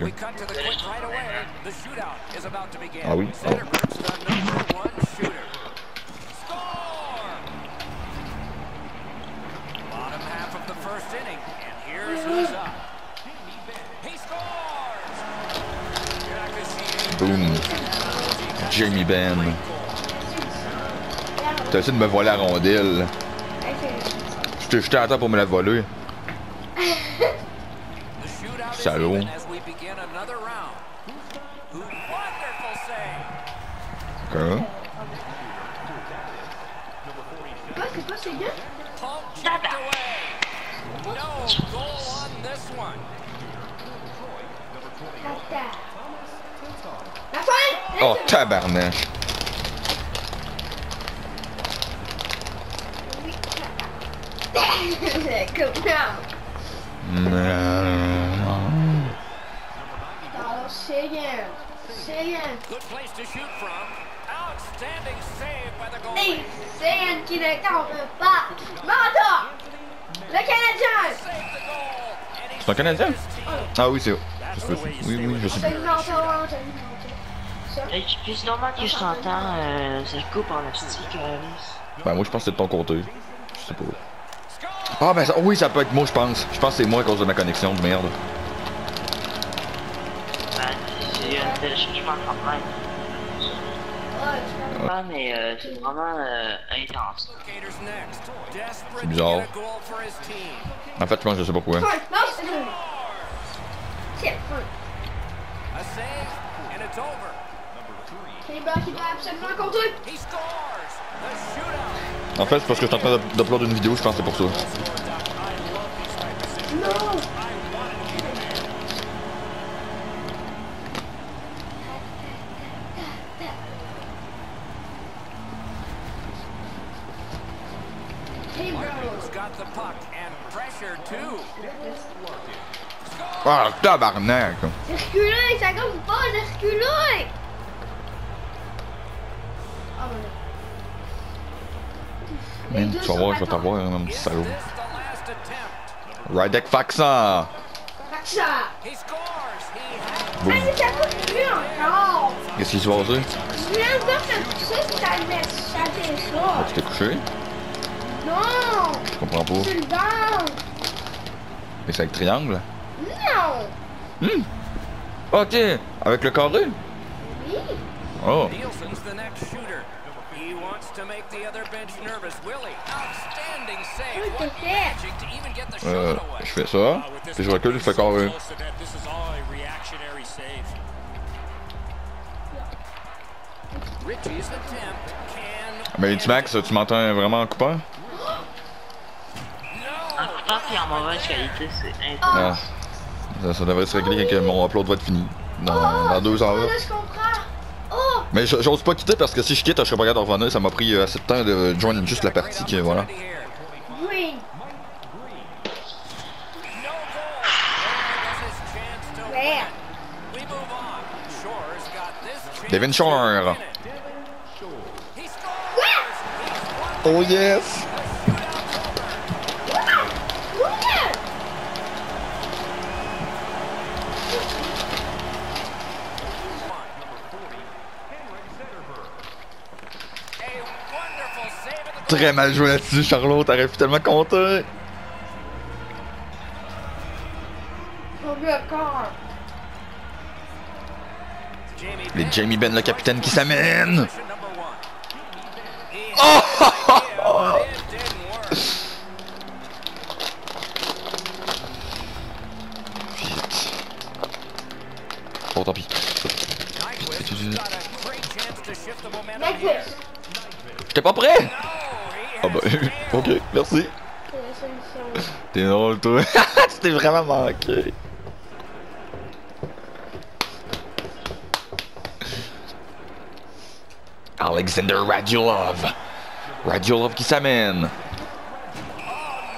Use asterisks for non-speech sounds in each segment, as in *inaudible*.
Ah, begin. Ah oui? Zetterberg's the number one shooter. Score! Bottom half of the first inning, and here's who's up. He scores! You're not gonna see any Boom. Jamie Ben. T'as essayé de me voler la rondelle. Je terre pour me la voler. Salaud. even as we begin another round. Wonderful save. Hein? Quoi, c'est quoi, c'est bien Paul chipped away. No goal on this one. Tata. La fin Oh, tabarnak. Comment Non. Alors, c'est bien. C'est bien. Good place to shoot from. Outstanding save by the Hey, goalie. c'est un qui ne compte pas. Mentor Le Canadien C'est un Canadien? Ah oui, c'est. Si- Oui, oui, je sais. Et c'est normal que je t'entends, euh, ça coupe en astique, Alice. Ben, moi, je pense que c'est de ton côté. Je sais pas. Ah, ben, ça- oui, ça peut être moi, je pense. Je pense que c'est moi à cause de ma connexion de merde. Ben, c'est un téléchargement de problème. Ah, mais euh, c'est vraiment euh, intense. To bizarre. En fait, je pense que je sais pas pourquoi. C'est C'est. C'est. En fait, c'est parce que je suis en train d'up- d'uploader une vidéo, je pense que c'est pour ça. Non got the puck and pressure too. Ah, tabarnak! C'est reculé, ça compte pas, c'est reculé. Ah, ben là. Man, tu vas voir, je vais t'avoir, un petit Is salaud. this the last attempt? Rydek Faxa! Fait que ça. He scores. He has Boum. Ah, mais ça compte plus encore. Qu'est-ce qui se passe? là? Je viens de faire ça, si ça laisse chatter ça. Tu t'es couché? Non, Je comprends pas. c'est le. Mais c'est avec triangle? Non. Hum! Ok! Avec le carré? Oui. Oh! Nielsen's the next shooter. He wants to make the other bench nervous. Willie, outstanding save. Oui, What c'est fait. magic to even get the Euh, shot away? je fais ça, puis je recule, je fais carré. Close to net, This is all a reactionary save. Richie's attempt can. Mais tu Max, tu m'entends vraiment en coupant? En coupant puis en mauvaise qualité, c'est intense. Ah. Ça, ça devrait se régler quand mon upload va être fini. Dans, dans deux Oh, heures. là, je comprends. Oh, Mais j'ose pas quitter parce que si je quitte, je serais pas capable de revenir. Ça m'a pris euh, assez de temps de joindre juste la partie que voilà. Oui. No goal. There goes his chance to Ouais. win. We move on. Shore's got this chance Devin to Shore. win it. He scores. Oh yes! Ouais. A wonderful save at the goal. Très mal joué là-dessus, Charlot. T'aurais pu tellement compter. Les Ben. Jamie Ben, le capitaine qui s'amène. Oh! work. Vite. Bon, tant pis. T'es pas prêt? Ah bah, *laughs* ok, merci. T'es drôle, toi. *laughs* t'es vraiment manqué. Alexander Radulov. Radulov qui s'amène.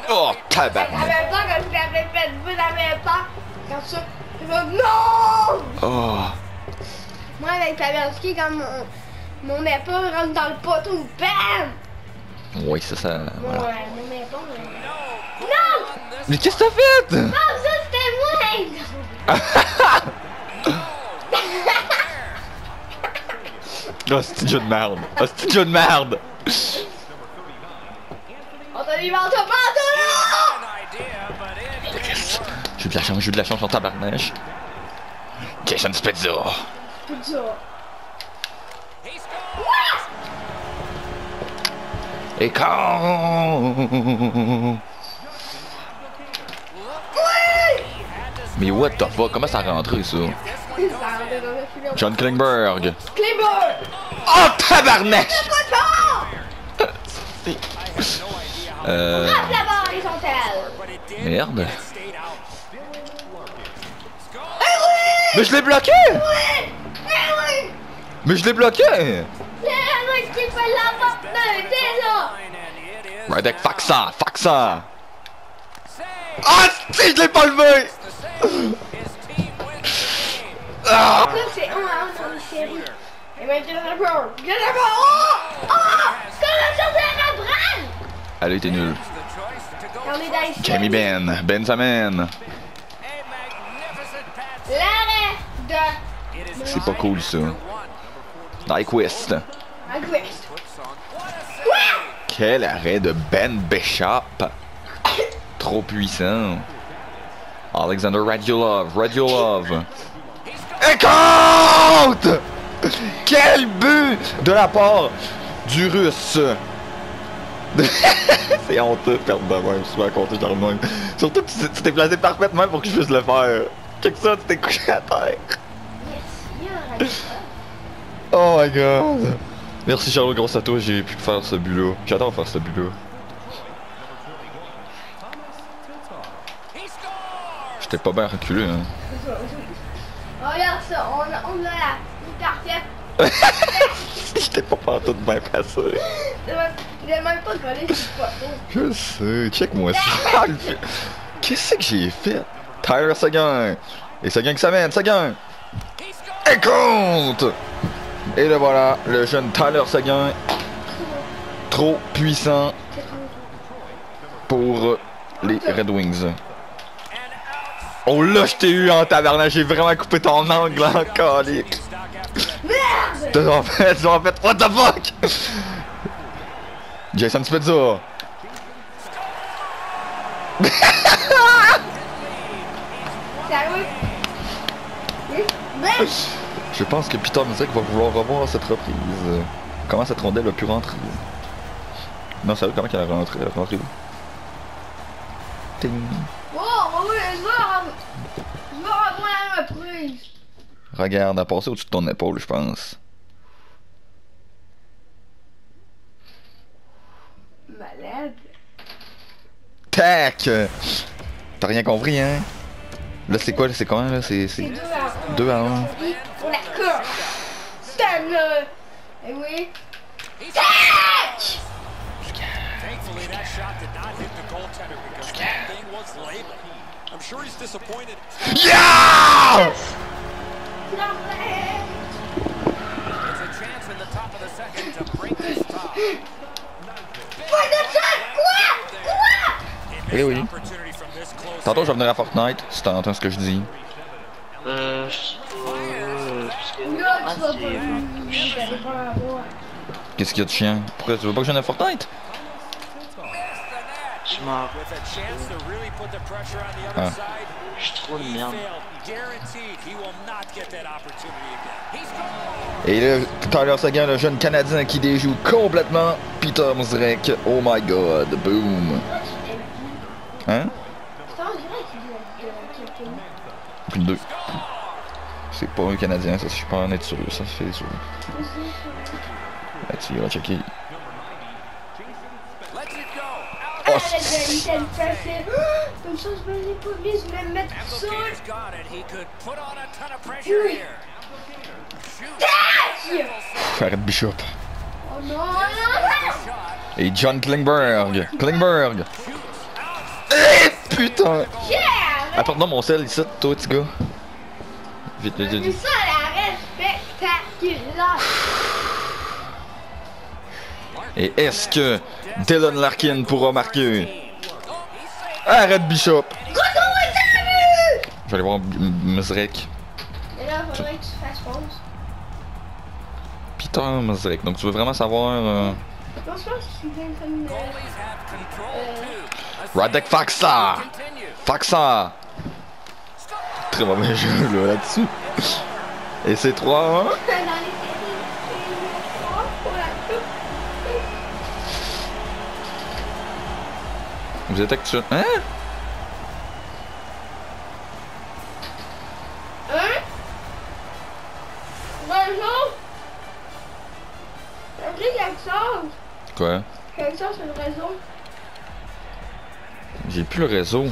Oh, tabarnak. J'avais peur quand je l'avais fait, vous avez peur. Quand ça, je vais non! Oh. Moi, avec Fabianski, quand mon, mon épaule rentre dans le poteau, bam! Oui, c'est ça. Voilà. euh, Non! Mais qu'est-ce que t'as fait? Non, ça c'était moi! *laughs* Oh, c'est un jeu de merde. Oh, c'est un jeu de merde. J'ai de la chance, j'ai de la chance en tabarnèche. Jason Spezza. Tout Et quand... Mais what the fuck, comment ça a rentré ça? John Klingberg. Cléber! Oh tabarnak! Euh... Merde. Eh oui! Mais je l'ai bloqué! Oui! Eh oui! Mais je l'ai bloqué! C'est un mec qui fait la porte de t'es là! Line, fuck ça! Save. Ah si, je l'ai pas levé! Ah! Ça, c'est 1 à 1 dans les séries. Et maintenant, Jennifer! Jennifer! Oh! Comment ça, c'est la brand? Elle a été nulle. The choice to go On est dans les séries. Jamie Ben, Benjamin. L'arrêt de C'est pas cool ça. one. Nyquist. Aguest. Puts on. What a save. Quel arrêt de Ben Bishop. Trop puissant. Alexander Radulov, Radulov. Et compte! Quel but de la part du russe. *laughs* C'est honteux de perdre de même, je suis pas compté le même. Surtout que tu t'es placé parfaitement pour que je puisse le faire. Check ça, tu t'es couché à terre. Un Oh my god. Merci Charles, à toi j'ai pu faire ce but-là. J'adore faire ce scores. J'étais pas bien reculé hein. Regarde ça, on a, on a la cartette. *laughs* J'étais pas partout bien passé. Il a même pas collé sur le poteau. Je sais, check-moi ça. *laughs* Qu'est-ce que j'ai fait? Tyler Seguin. Et Seguin qui s'amène, scores. Et compte! Et le voilà, le jeune Tyler Seguin. Trop puissant pour les Red Wings. Oh là, je t'ai eu en tabarnak, j'ai vraiment coupé ton angle encore. les-! T'as en fait, t'as en fait, what the fuck? Jason Spezza. *laughs* *laughs* Je pense que Peter Music va vouloir revoir cette reprise. Comment cette rondelle a pu rentrer? Non, sérieux, comment elle a rentré, elle a rentré où? Ting. Wow, ah je vais revoir la reprise. Regarde, elle a passé au-dessus de ton épaule, je pense. Malade. Tac T'as rien compris, hein? Là, c'est quoi, c'est comment, là? C'est 2 à 1 encore oui Tac I'm sure he's disappointed. Oui. Tantôt, je vais venir à Fortnite, si t'entends ce que je dis. Qu'est-ce qu'il y a de chien? Pourquoi tu veux pas que je à Fortnite? Je m'en... With a chance to really put the pressure on the other Ah. side. Je suis trop de merde. failed. Guaranteed he will not get that opportunity again. He scores. Et là, Tyler Seguin, le jeune Canadien qui déjoue complètement Peter Mzrek. Oh my god, boom. Hein? Plus de deux. C'est pas un Canadien, ça, je suis pas en être sûr, ça c'est sûr. Là, tu iras checker. Out. Ah, facile. Comme ça, je l'ai pas mis, je vais me mettre And ça. Tac! Arrête Bishop. Oh non, non, non! Shot. Et John Klingberg. Klingberg. Eh, putain. Yeah! Apporte-moi mon sel ici, toi, petit gars. Et est-ce que Dylan Larkin pourra marquer? Arrête Bishop. Je vais aller voir Mzrek. Peter Mzrek. Donc tu veux vraiment savoir. euh, Radek Faxa! Faxa! Très mauvais jeu là, là-dessus. Et c'est 3 Dans les séries, c'est trois pour la coupe. Vous êtes actuel. Hein? Hein? Bonjour! Pris quelque chose. Quoi? Quelque chose sur le réseau? J'ai plus le réseau.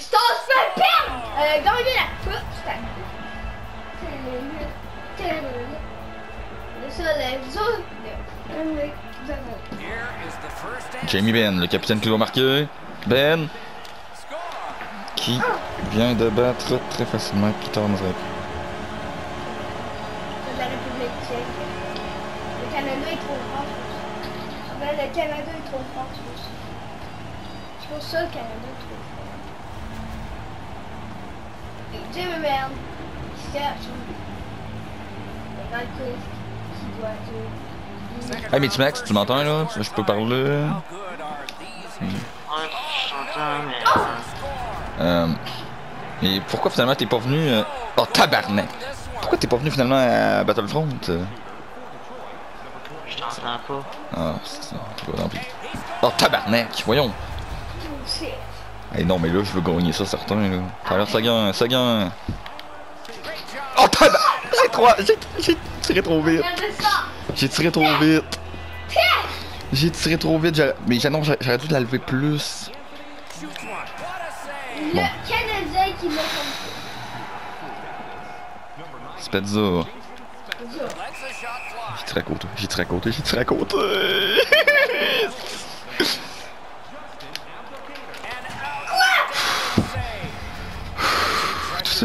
Stars se fait perdre! Euh, gagner la coupe, c'est à C'est ça, les autres. le- Here is the first and Jamie Ben, le capitaine qui doit marquer. Ben, score. Qui vient de battre très facilement Peter Mzrek. de la République tchèque. Le Canada est trop fort. je pense. Ben, le Canada est trop fort, c'est pour ça. C'est pour ça le Canada est trop fort. Et Jimmy Man, il cherche le Radcliffe qui doit être. Hey, mais Smax, tu m'entends là? Je peux parler? Good euh. Et pourquoi finalement t'es pas venu. euh, Oh, tabarnak! Pourquoi t'es pas venu finalement à Battlefront? Je t'entends pas. Ah, c'est ça. Oh, tabarnak! Voyons! Hey, non, mais là, je veux gagner ça, certain, là. Tyler Sagan, Sagan! Great job. Oh, tabarnak! J'ai trop... J'ai tiré trop vite! Ça! J'ai tiré trop vite! J'ai tiré trop vite, mais j'ai- non, j'ai- j'aurais dû la lever plus.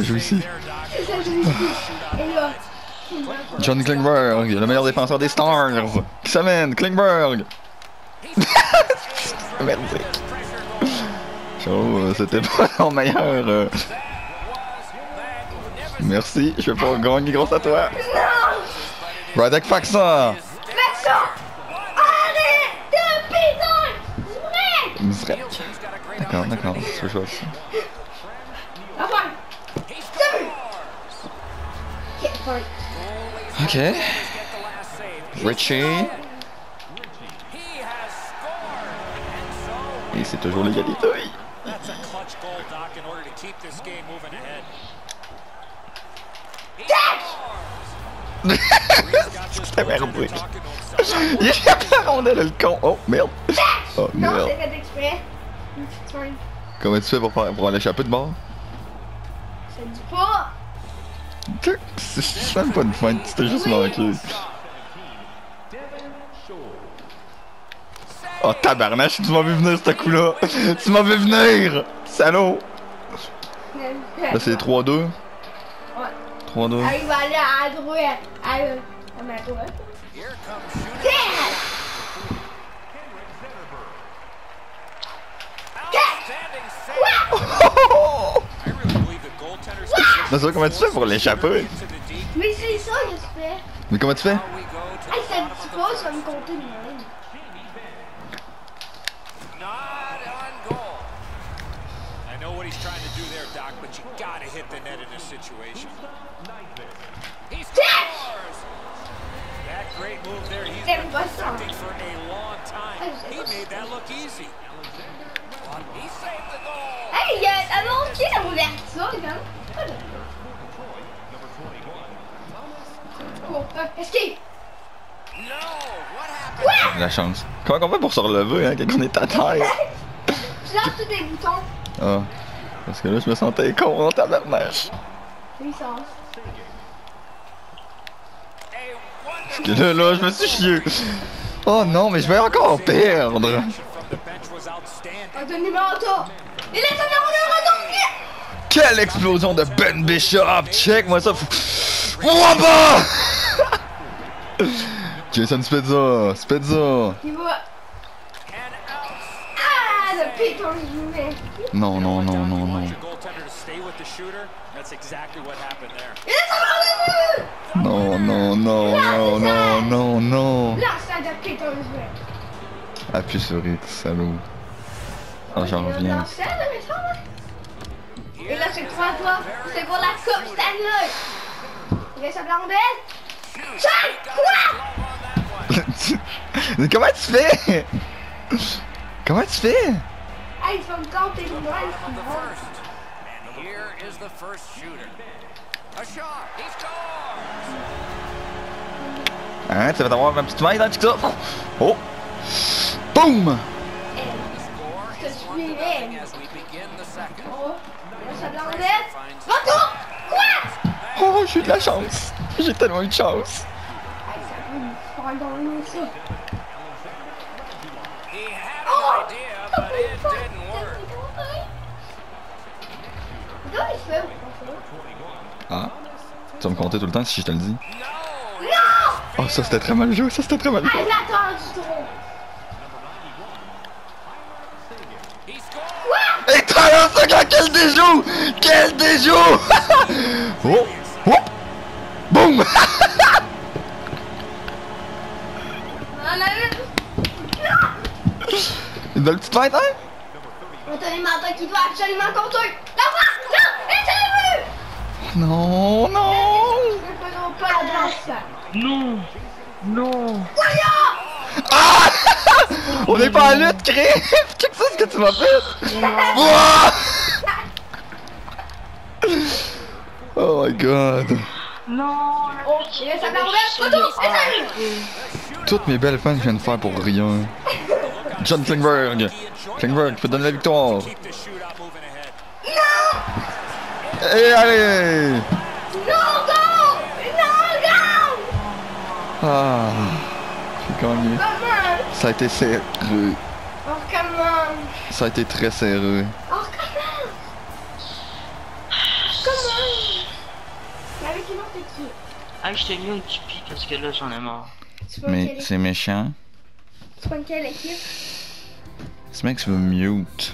Jeu ici. There, Doc. C'est ça, je me suis. Et là. John Klingberg, le meilleur défenseur des Stars. Qui s'amène? Klingberg! *laughs* Merde. Oh, euh, c'était pas *laughs* son meilleur. euh. Merci, je vais pas gagner grâce à toi. Radek Faxa! Fais ça! Arrête de pédale! D'accord, d'accord, c'est ce que je vois aussi. Ok. Richie. He has scored. And so Et c'est toujours l'égalité. *laughs* C'était merdique. Il échappe la rondelle, le con. Oh, merde. Oh, Non, merde. c'est fait exprès? Comment tu fais pour, faire, pour aller échapper de bord? Ça dit pas! C'est même pas une feinte, c'était juste manqué. Oh tabarnache, tu m'as vu venir ce coup-là! *laughs* Tu m'as vu venir! Salaud! Là c'est 3-2. Ouais. 3-2. Ah, il va aller à droite. À, à ma droite. Mais ça, comment tu fais pour l'échapper? Mais c'est ça que tu fais. Mais comment tu fais? Ça ça me de même. Not on goal. I know what he's trying to Doc, but you gotta hit the net in this situation. He scores. That great move there, he's been for a long time. He made ça. that look easy. He saved the goal. Hey, il y a l'ouverture. Oh, euh. What happened? La chance. Comment on fait pour se relever hein, quand on est à terre? Tu lâches tous tes boutons. Ah. Parce que là je me sentais con en tabarnache. Parce que là, là, je me suis chié. Oh non, mais je vais encore perdre. Il Quelle explosion de Ben Bishop! Check moi ça! Wamba! *laughs* Jason Spezza! Spezza! Est en train de Non, non, non, non, non, non, non. Là, ça de piton jouet. Appuie sur X, salaud. Ah, j'en reviens. Et là, c'est trois toi. C'est pour la Coupe Stanley. Il sa blondelle. Check! Quoi? *laughs* Mais comment tu fais? Comment tu fais? Hey, il faut me compter le moins. The first. And here is the first shooter. A shot. He scores. Hein, tu vas t'avoir un petit main dans le TikTok? Oh! Boum! Score Je te suivais. nothing as we begin the second. Oh. Retour! Quoi? Oh, j'ai de la chance! J'ai tellement eu de chance! Hey, ça ça. He had Oh! an idea, but it didn't work. Comment il fait pour ça? Ah? Tu vas me compter tout le temps si je te le dis? No. Non! Oh, ça c'était très mal joué, ça c'était très mal joué! il attend du trop. Et ça, gars, quel déjou! Quel déjou! *laughs* oh! Oh! Boum! On. Une belle petite fête, hein? Anthony Martin qui doit absolument compter. Non! Et c'est le but! Non, non! Ne faisons pas la danse. Non Non! Ah! *laughs* On est pas en lutte, Chris! Check ça ce que tu m'as fait! Oh my god! Non! Et c'est le but! Toutes mes belles fans viennent faire pour rien. John Klingberg! Klingberg, tu peux donner la victoire! Et allez! Non, go! Non, go! Ah! Gagné. Comment? Ça a été serré. Oh, comment? Ça a été très serré. Oh, comment? Comment? Mais avec une autre équipe. Ah, je t'ai mis un Tipeee parce que là, j'en ai marre. Mais c'est méchant. Tu prends quelle équipe? Ce mec se veut mute.